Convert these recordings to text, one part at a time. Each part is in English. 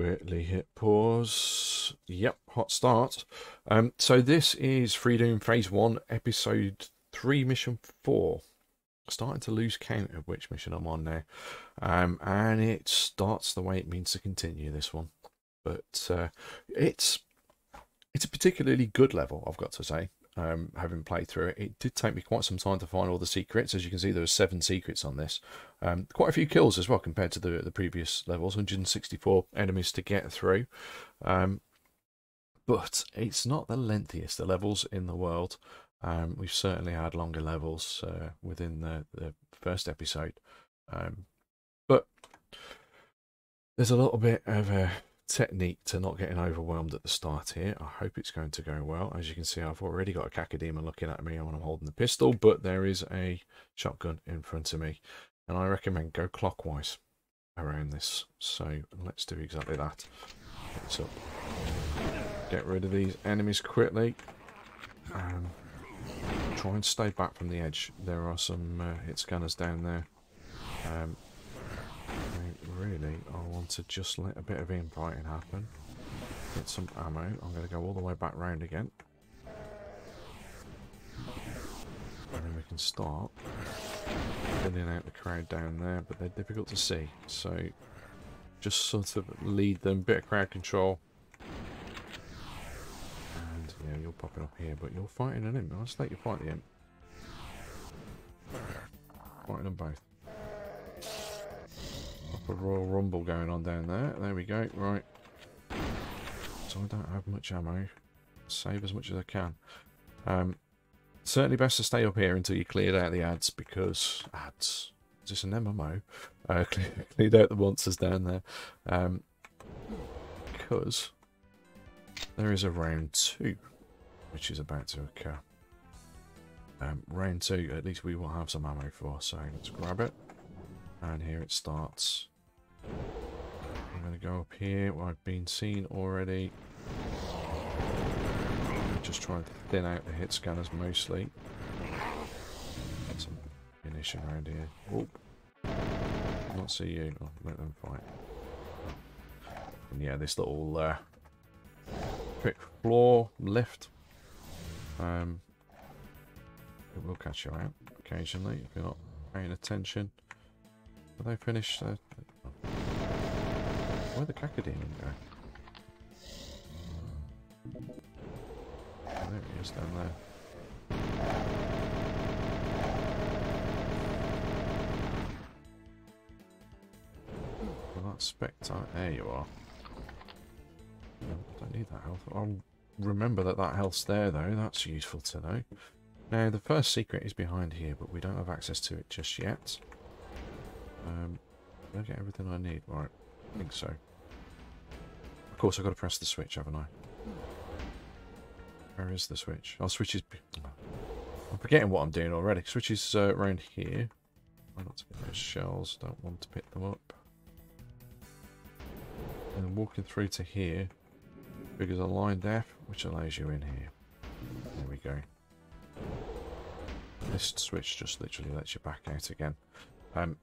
quickly hit pause. Yep, hot start. Um, so this is Freedoom Phase 1, Episode 3, Mission 4. Starting to lose count of which mission I'm on now. Um, and it starts the way it means to continue, this one. But uh, it's it's a particularly good level, I've got to say. Um, having played through it, it did take me quite some time to find all the secrets. As you can see, there were seven secrets on this. Um, quite a few kills as well compared to the the previous levels. 164 enemies to get through. Um, but it's not the lengthiest the levels in the world. Um, we've certainly had longer levels uh, within the, the first episode. Um, but there's a little bit of a technique to not getting overwhelmed at the start here. I hope it's going to go well. As you can see, I've already got a Cacodemon looking at me when I'm holding the pistol, but there is a shotgun in front of me. And I recommend go clockwise around this. So let's do exactly that. Get, Get rid of these enemies quickly. And try and stay back from the edge. There are some uh, hit scanners down there. Um, really, I want to just let a bit of infighting happen. Get some ammo. I'm going to go all the way back round again. And then we can start filling out the crowd down there, but they're difficult to see. So just sort of lead them, bit of crowd control. And yeah, you're popping up here, but you're fighting an imp. Let's let you fight the imp. Fighting them both a Royal Rumble going on down there. There we go. Right. So I don't have much ammo. Save as much as I can. Um, certainly best to stay up here until you cleared out the ads because ads. Is this an MMO? Uh, cleared out the monsters down there. Um, because there is a round two which is about to occur. Um, round two, at least we will have some ammo for, so let's grab it. And here it starts. I'm going to go up here where I've been seen already. Just trying to thin out the hit scanners mostly. Get some munition around here. Oh, not see you. I'll let them fight. And yeah, this little uh, quick floor lift. Um, it will catch you out occasionally if you're not paying attention. Have they finished? Uh, Where'd the Cacodemon go? Oh, there he is down there. Well, that's Spectre. There you are. I don't need that health. I'll remember that that health's there, though. That's useful to know. Now, the first secret is behind here, but we don't have access to it just yet. Um, did I get everything I need? Right, I think so course I've got to press the switch, haven't I? Where is the switch? Oh, switch is... I'm forgetting what I'm doing already. Switch is uh, around here. Why not to get those shells? Don't want to pick them up. And walking through to here because a line F, which allows you in here. There we go. This switch just literally lets you back out again. Um,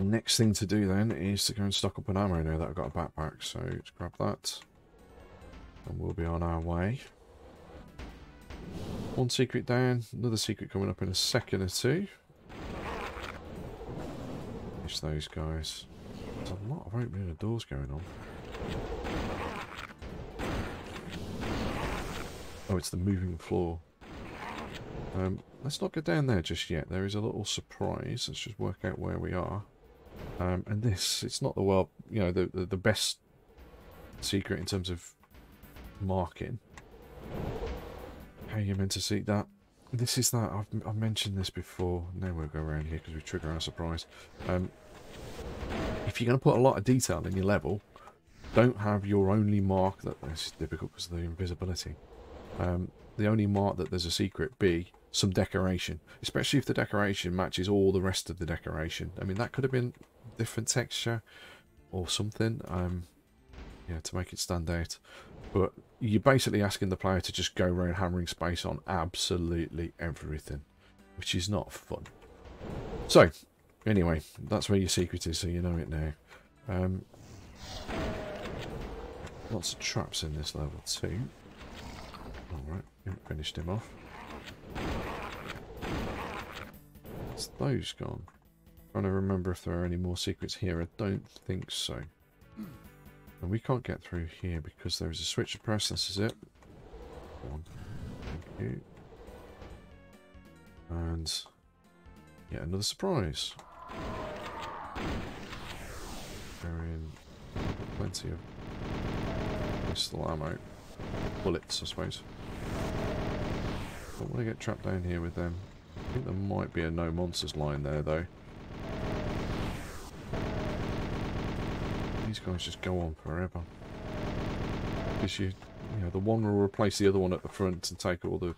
Next thing to do then is to go and stock up an ammo now that I've got a backpack. So let's grab that. And we'll be on our way. One secret down, another secret coming up in a second or two. Finish those guys. There's a lot of opening of doors going on. Oh, it's the moving floor. Um, let's not go down there just yet. There is a little surprise. Let's just work out where we are. Um, and this, it's not the well, you know, the, the, the best secret in terms of marking. How you meant to see that? This is that. I've, I've mentioned this before. Now we'll go around here because we trigger our surprise. Um, if you're going to put a lot of detail in your level, don't have your only mark that this is difficult because of the invisibility. Um, the only mark that there's a secret be some decoration, especially if the decoration matches all the rest of the decoration. I mean, that could have been different texture or something um, yeah, to make it stand out. But you're basically asking the player to just go around hammering space on absolutely everything, which is not fun. So, anyway, that's where your secret is, so you know it now. Um, Lots of traps in this level too. Alright, finished him off. It's those gone. I'm Trying to remember if there are any more secrets here. I don't think so. And we can't get through here because there is a switch to press. This is it. Thank you. And yet another surprise. In plenty of pistol ammo. Bullets, I suppose. Want to get trapped down here with them. I think there might be a no monsters line there, though. These guys just go on forever. Because you, you know, the one will replace the other one at the front and take all the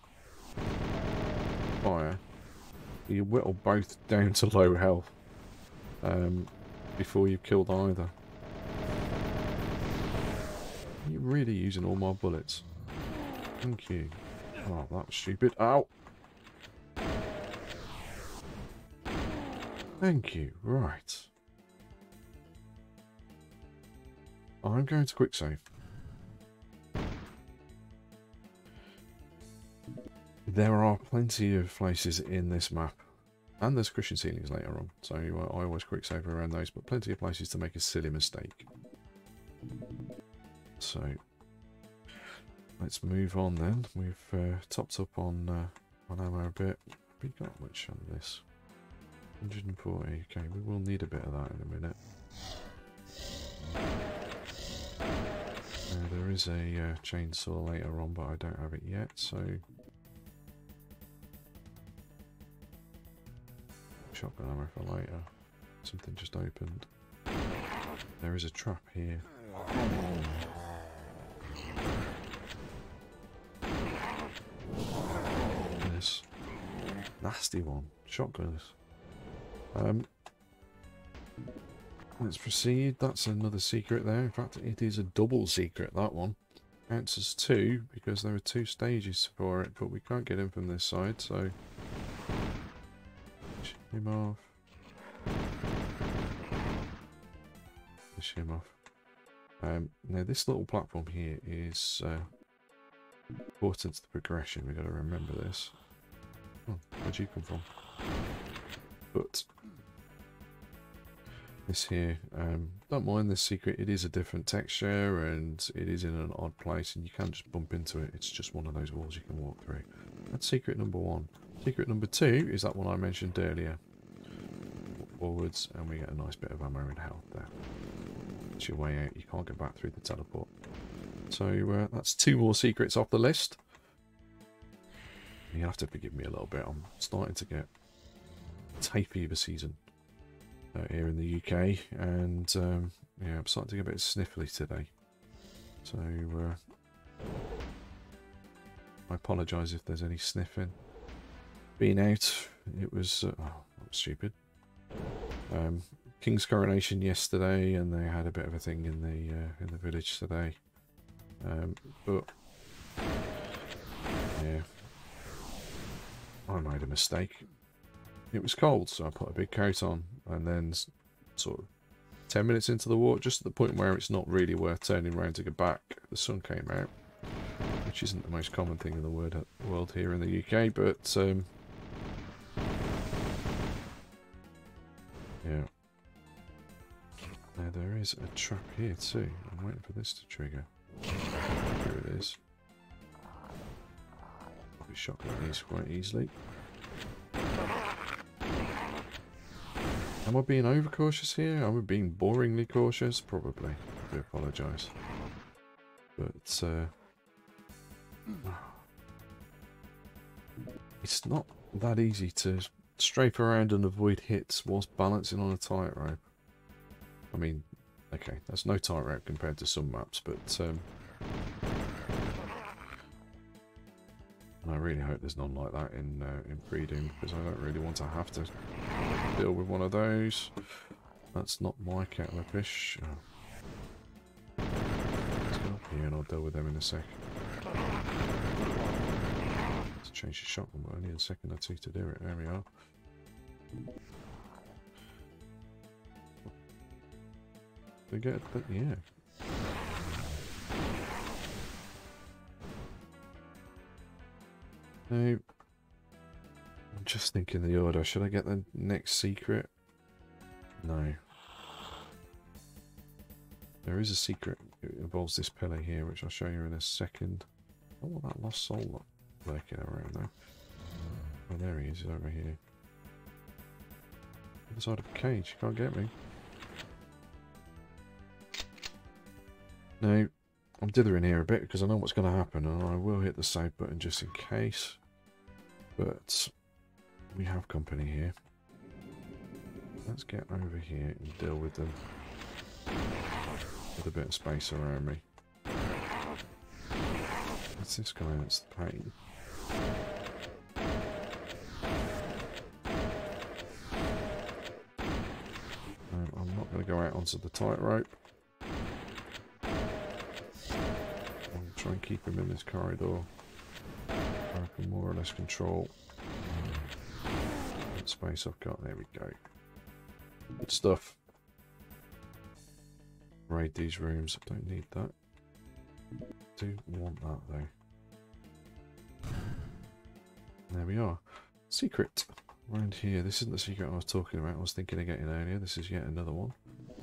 fire. You whittle both down to low health um, before you've killed either. You're really using all my bullets. Thank you. Oh, that was stupid. Ow! Thank you. Right. I'm going to quick save. There are plenty of places in this map, and there's crushing ceilings later on, so uh, I always quick save around those, but plenty of places to make a silly mistake. So, let's move on then. We've uh, topped up on, uh, on ammo a bit. We got much on this. 140, okay, we will need a bit of that in a minute. Uh, there is a uh, chainsaw later on, but I don't have it yet, so... Shotgun ammo for later. Something just opened. There is a trap here. Nasty one. Shotguns. Um, let's proceed. That's another secret there. In fact, it is a double secret, that one. Counts as two, because there are two stages for it, but we can't get in from this side, so... Push him off. Push him off. Um, now, this little platform here is uh, important to the progression. We've got to remember this. Oh, where'd you come from? But this here, um, don't mind this secret, it is a different texture and it is in an odd place and you can't just bump into it, it's just one of those walls you can walk through. That's secret number one. Secret number two is that one I mentioned earlier. Walk forwards and we get a nice bit of ammo and health there. It's your way out, you can't get back through the teleport. So uh, that's two more secrets off the list. You have to forgive me a little bit, I'm starting to get hay fever season uh, here in the UK, and um, yeah, I'm starting to get a bit sniffly today. So uh, I apologise if there's any sniffing. Being out, it was uh, oh, stupid. Um, King's coronation yesterday, and they had a bit of a thing in the uh, in the village today. Um, but yeah, I made a mistake. It was cold, so I put a big coat on, and then sort of 10 minutes into the walk, just at the point where it's not really worth turning around to go back, the sun came out, which isn't the most common thing in the world here in the UK, but um, yeah. Now there is a trap here too. I'm waiting for this to trigger. Here it is. I'll be shot with these quite easily. Am I being overcautious here? Am I being boringly cautious? Probably. I do apologise. But, uh, It's not that easy to strafe around and avoid hits whilst balancing on a tightrope. I mean, okay, that's no tightrope compared to some maps, but, um, And I really hope there's none like that in uh, in Freedoom because I don't really want to have to deal with one of those. That's not my kettle of fish. Oh. Let's go up here and I'll deal with them in a sec. Let's change the shotgun, need a second or two to do it. There we are. They get, but yeah. No. I'm just thinking the order. Should I get the next secret? No. There is a secret. It involves this pillar here, which I'll show you in a second. Oh, I want that lost soul lurking around though. Oh, there he is, over here. Other side of a cage, you can't get me. No, I'm dithering here a bit because I know what's going to happen and I will hit the save button just in case. But we have company here. Let's get over here and deal with them with a bit of space around me. It's this guy that's the pain. Um, I'm not going to go out onto the tightrope. Try and keep him in this corridor. I can more or less control what space I've got. There we go. Good stuff. Raid these rooms. I don't need that. Do want that though. There we are. Secret. Around here. This isn't the secret I was talking about. I was thinking of getting earlier. This is yet another one.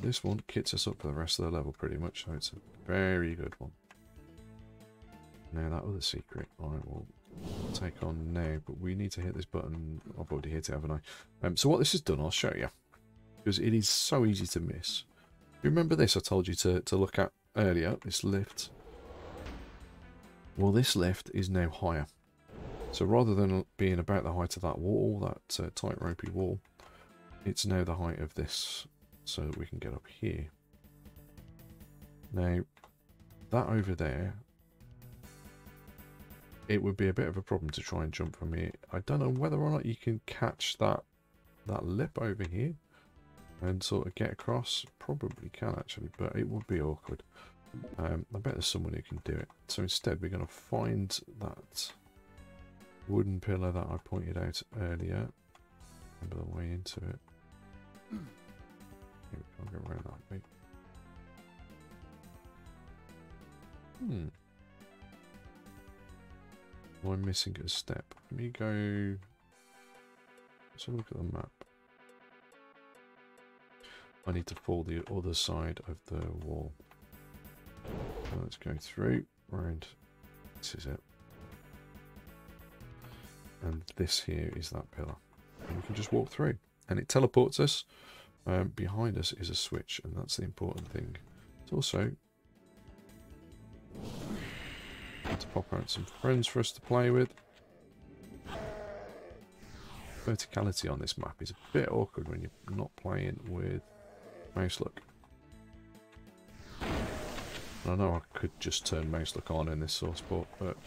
This one kits us up for the rest of the level pretty much. So it's a very good one. Now that other secret I will take on now, but we need to hit this button. I've already hit it, haven't I? Um, so what this has done, I'll show you. Because it is so easy to miss. Remember this I told you to, to look at earlier, this lift? Well, this lift is now higher. So rather than being about the height of that wall, that uh, tight ropey wall, it's now the height of this so that we can get up here. Now, that over there it would be a bit of a problem to try and jump from here. I don't know whether or not you can catch that that lip over here and sort of get across. Probably can actually, but it would be awkward. Um, I bet there's someone who can do it. So instead we're going to find that wooden pillar that I pointed out earlier. Remember the way into it. Can't go around that way. Hmm. I'm missing a step. Let me go... Let's have a look at the map. I need to fall the other side of the wall. So let's go through, round. This is it. And this here is that pillar. And we can just walk through. And it teleports us. Um, behind us is a switch, and that's the important thing. It's also to pop out some friends for us to play with. Verticality on this map is a bit awkward when you're not playing with mouse look. I know I could just turn mouse look on in this source port, but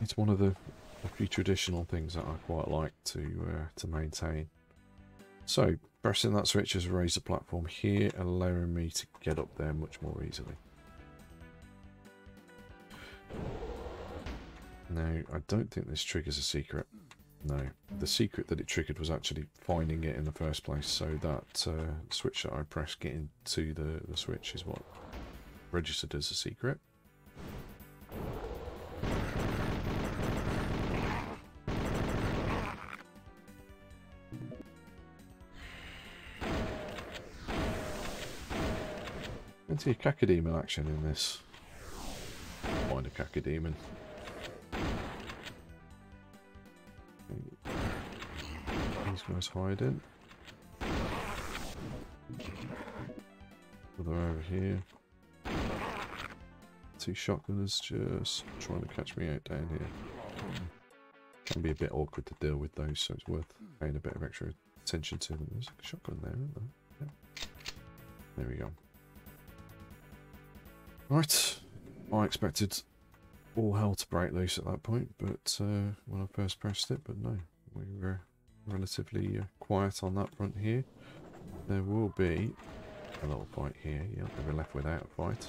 it's one of the, the few traditional things that I quite like to uh, to maintain. So, pressing that switch has raised the platform here, allowing me to get up there much more easily. Now, I don't think this triggers a secret. No, the secret that it triggered was actually finding it in the first place. So that uh, switch that I pressed getting to the, the switch is what registered as a secret. Plenty of cacodemon action in this. Find a cacodemon. Guys hiding. They're over here. Two shotgunners just trying to catch me out down here. Can be a bit awkward to deal with those, so it's worth paying a bit of extra attention to them. There's a shotgun there, isn't there? Yeah. There we go. Right. I expected all hell to break loose at that point, but uh, when I first pressed it, but no, we were relatively uh, quiet on that front here. There will be a little fight here. Yep, we're left without a fight.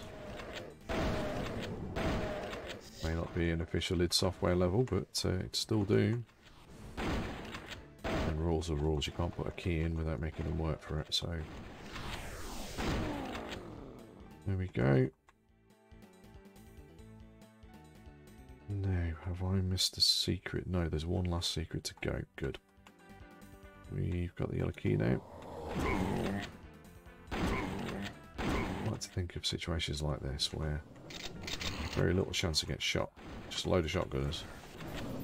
May not be an official id software level, but uh, it's still Doom. And rules are rules. You can't put a key in without making them work for it. So there we go. No, have I missed a secret? No, there's one last secret to go. Good. We've got the yellow key now. I like to think of situations like this where very little chance to get shot. Just a load of shotgunners.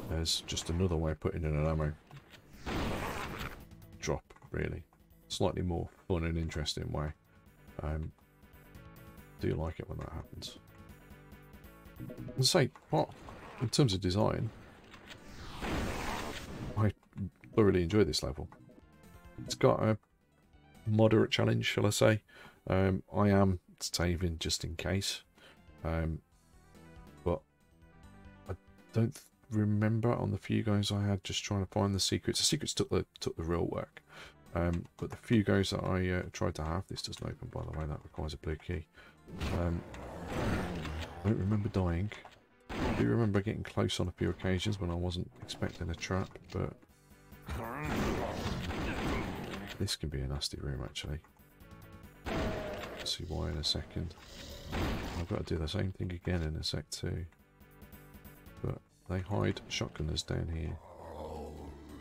There's just another way of putting in an ammo drop, really. Slightly more fun and interesting way. Um, do you like it when that happens? And say, what in terms of design, I thoroughly enjoy this level. It's got a moderate challenge, shall I say. Um, I am saving just in case. Um, but I don't remember on the few goes I had just trying to find the secrets. The secrets took the took the real work. Um, but the few goes that I uh, tried to have, this doesn't open by the way, that requires a blue key. Um, I don't remember dying. I do remember getting close on a few occasions when I wasn't expecting a trap, but this can be a nasty room actually. see why in a second. I've got to do the same thing again in a sec too. But they hide shotgunners down here.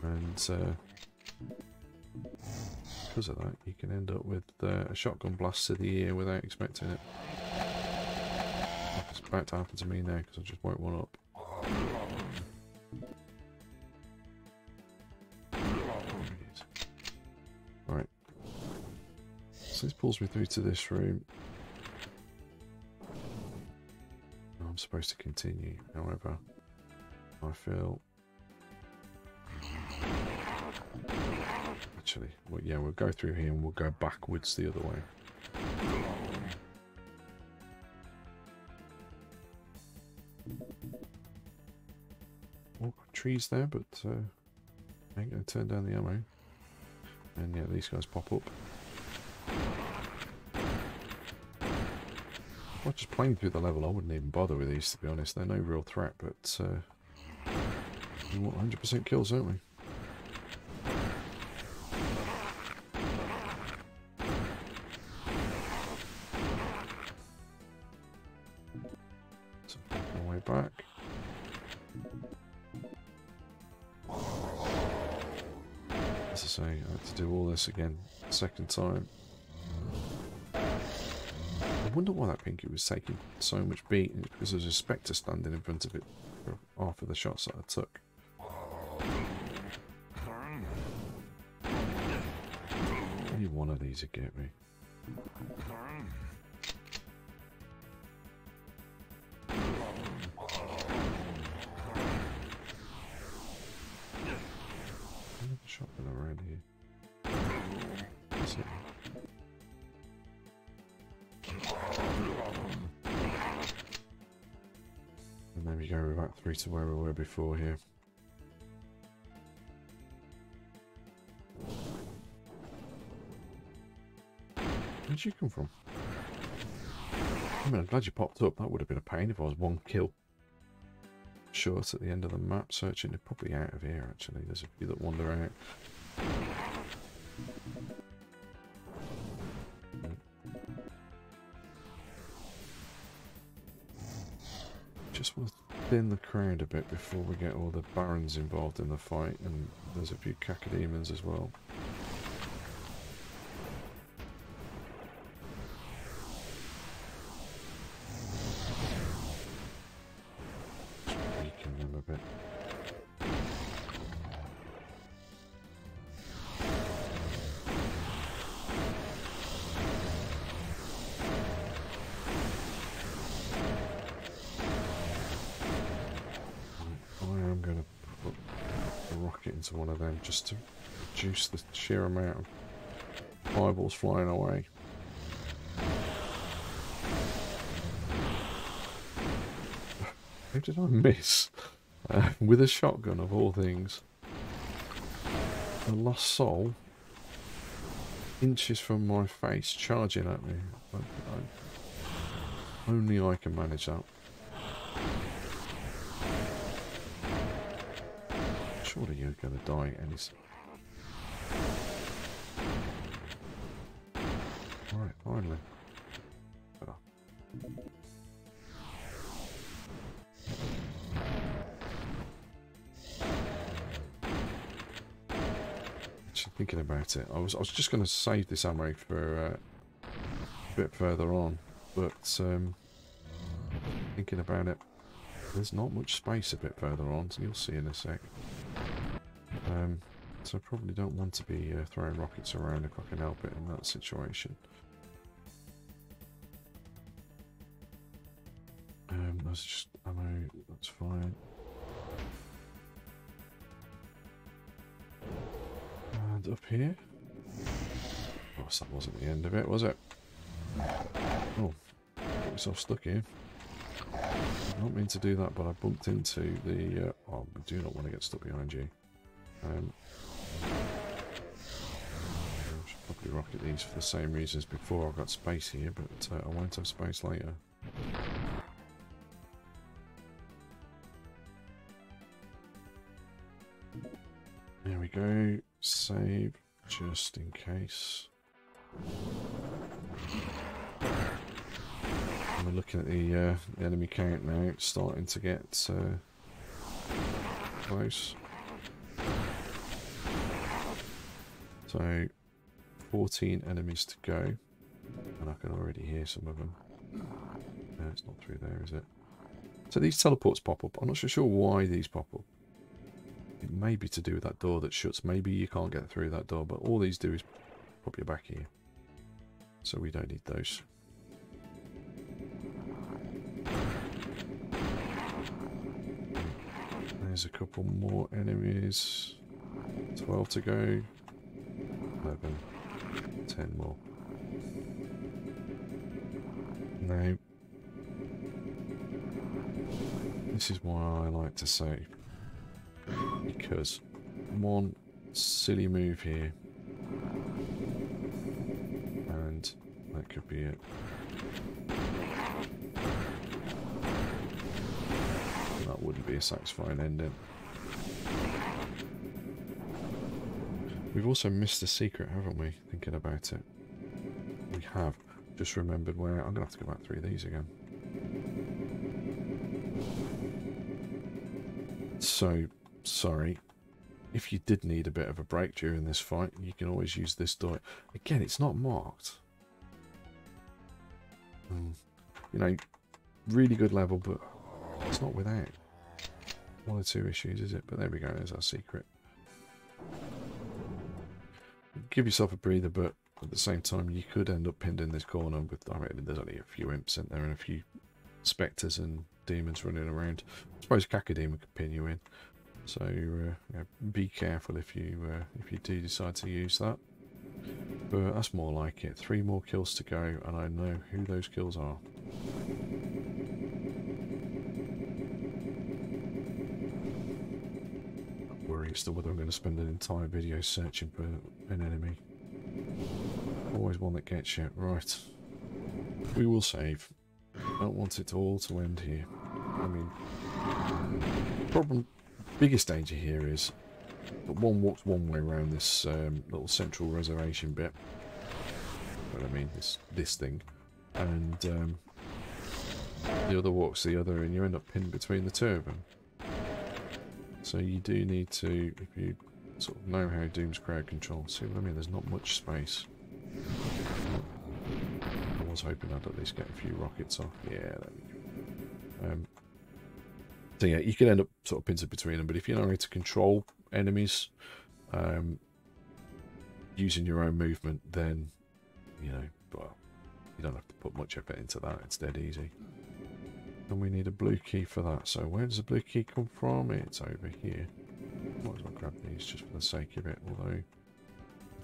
And uh, because of that, you can end up with uh, a shotgun blast to the ear without expecting it. It's about to happen to me now because I just woke one up. This pulls me through to this room. I'm supposed to continue, however, I feel... Actually, well, yeah, we'll go through here and we'll go backwards the other way. Oh, trees there, but uh, I ain't going to turn down the ammo. And yeah, these guys pop up. Just playing through the level, I wouldn't even bother with these, to be honest. They're no real threat, but uh, we want 100% kills, don't we? So, way back. As I say, I had to do all this again, second time. I wonder why that pinky was taking so much beat, because there's a spectre standing in front of it for half of the shots that I took. Only one of these would get me. Another around here. We go we're back through to where we were before here. Where'd you come from? I mean, I'm glad you popped up. That would have been a pain if I was one kill short at the end of the map searching. They're probably out of here, actually. There's a few that wander out. Just want to thin the crowd a bit before we get all the barons involved in the fight, and there's a few cacodemons as well. Into one of them just to reduce the sheer amount of fireballs flying away. Who did I miss? Uh, with a shotgun, of all things. The lost soul inches from my face, charging at me. I, I, only I can manage that. Surely you're going to die any... Alright, finally. Ah. Actually thinking about it, I was I was just going to save this ammo for uh, a bit further on, but um, thinking about it, there's not much space a bit further on, so you'll see in a sec. Um, so I probably don't want to be uh, throwing rockets around if I can help it in that situation. Um, that's just ammo, that's fine. And up here? Oh, that wasn't the end of it, was it? Oh, got myself stuck here. I don't mean to do that, but I bumped into the... Uh, oh, I do not want to get stuck behind you. Um, I should probably rocket these for the same reasons before. I've got space here, but uh, I won't have space later. There we go. Save just in case. we're looking at the, uh, the enemy count now. It's starting to get uh, close. So, 14 enemies to go. And I can already hear some of them. No, it's not through there, is it? So these teleports pop up. I'm not so sure why these pop up. It may be to do with that door that shuts. Maybe you can't get through that door, but all these do is pop you back here. So we don't need those. There's a couple more enemies. 12 to go. 11, 10 more. Now, this is why I like to say, because one silly move here, and that could be it. That wouldn't be a satisfying ending. We've also missed a secret, haven't we? Thinking about it. We have. Just remembered where... I'm going to have to go back through these again. So, sorry. If you did need a bit of a break during this fight, you can always use this door. Again, it's not marked. Um, you know, really good level, but it's not without one or two issues, is it? But there we go, there's our secret give yourself a breather, but at the same time, you could end up pinned in this corner with, I mean, there's only a few imps in there and a few spectres and demons running around. I suppose Cacodemon could pin you in. So uh, be careful if you uh, if you do decide to use that. But that's more like it. Three more kills to go, and I know who those kills are. As to whether I'm going to spend an entire video searching for an enemy. Always one that gets you. Right. We will save. I don't want it all to end here. I mean, problem, biggest danger here is that one walks one way around this um, little central reservation bit. What I mean, this this thing, and um, the other walks the other, and you end up pinned between the two of them. So you do need to, if you sort of know how Doom's crowd control, see what I mean? There's not much space. I was hoping I'd at least get a few rockets off. Yeah, there we go. Um, so yeah, you can end up sort of pincer between them, but if you know how to control enemies um, using your own movement, then, you know, well, you don't have to put much effort into that. It's dead easy. And we need a blue key for that. So where does the blue key come from? It's over here. Might as well grab these just for the sake of it. Although, I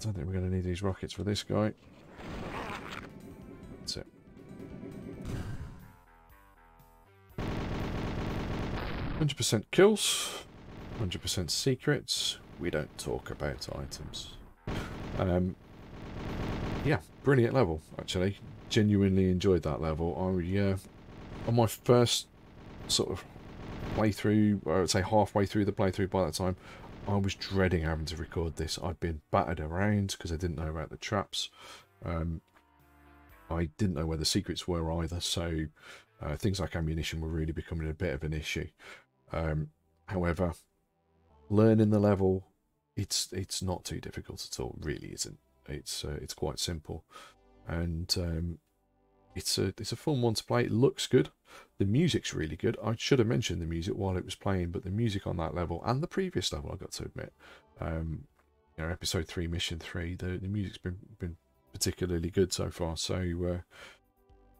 don't think we're going to need these rockets for this guy. That's it. Hundred percent kills, hundred percent secrets. We don't talk about items. Um, yeah, brilliant level actually. Genuinely enjoyed that level. I uh, on my first sort of playthrough, I would say halfway through the playthrough by that time, I was dreading having to record this. I'd been battered around because I didn't know about the traps. Um, I didn't know where the secrets were either, so uh, things like ammunition were really becoming a bit of an issue. Um, however, learning the level it's it's not too difficult at all. Really isn't. It's uh, it's quite simple, and um, it's a it's a fun one to play. It looks good. The music's really good. I should have mentioned the music while it was playing, but the music on that level and the previous level, I got to admit, um, you know, episode three, mission three, the the music's been been particularly good so far. So. Uh,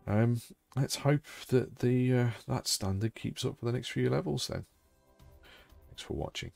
um, let's hope that the uh, that standard keeps up for the next few levels then. Thanks for watching.